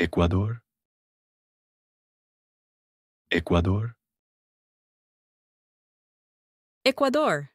Equador Equador Equador.